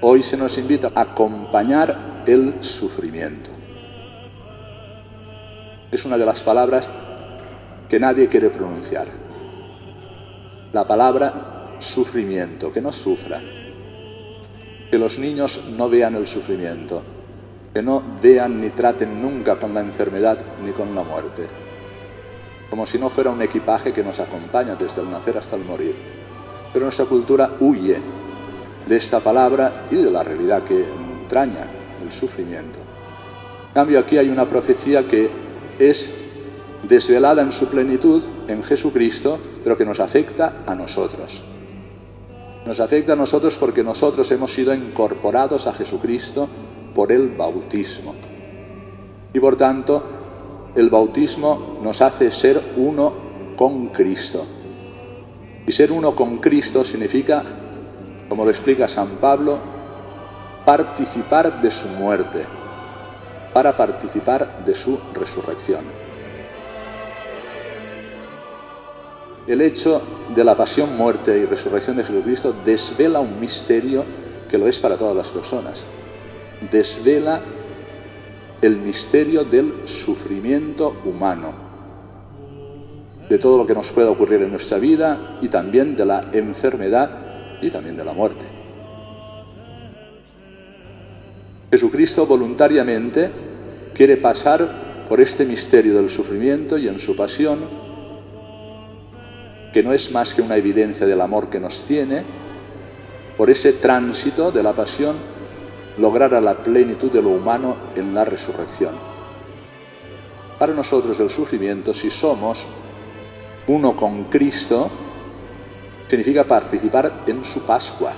Hoy se nos invita a acompañar el sufrimiento. Es una de las palabras que nadie quiere pronunciar. La palabra sufrimiento, que no sufra. Que los niños no vean el sufrimiento, que no vean ni traten nunca con la enfermedad ni con la muerte, como si no fuera un equipaje que nos acompaña desde el nacer hasta el morir. Pero nuestra cultura huye de esta palabra y de la realidad que entraña el sufrimiento. En cambio, aquí hay una profecía que es desvelada en su plenitud en Jesucristo, pero que nos afecta a nosotros. Nos afecta a nosotros porque nosotros hemos sido incorporados a Jesucristo por el bautismo. Y por tanto, el bautismo nos hace ser uno con Cristo. Y ser uno con Cristo significa, como lo explica San Pablo, participar de su muerte, para participar de su resurrección. El hecho de la pasión, muerte y resurrección de Jesucristo desvela un misterio que lo es para todas las personas. Desvela el misterio del sufrimiento humano, de todo lo que nos pueda ocurrir en nuestra vida y también de la enfermedad y también de la muerte. Jesucristo voluntariamente quiere pasar por este misterio del sufrimiento y en su pasión, que no es más que una evidencia del amor que nos tiene, por ese tránsito de la pasión, lograr a la plenitud de lo humano en la resurrección. Para nosotros el sufrimiento, si somos uno con Cristo, significa participar en su Pascua,